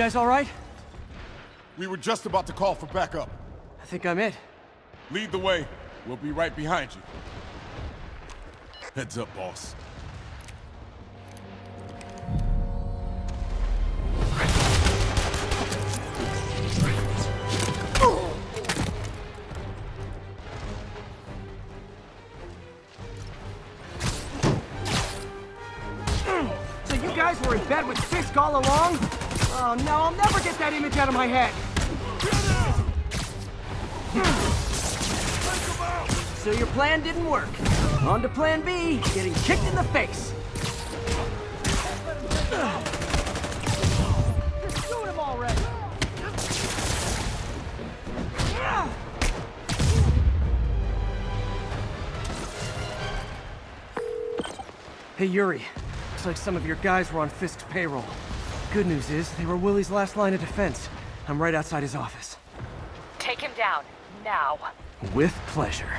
guys all right? We were just about to call for backup. I think I'm it. Lead the way. We'll be right behind you. Heads up, boss. So you guys were in bed with Fisk all along? Oh no, I'll never get that image out of my head. So your plan didn't work. On to plan B, getting kicked in the face. Hey Yuri, looks like some of your guys were on Fisk's payroll. Good news is, they were Willie's last line of defense. I'm right outside his office. Take him down, now. With pleasure.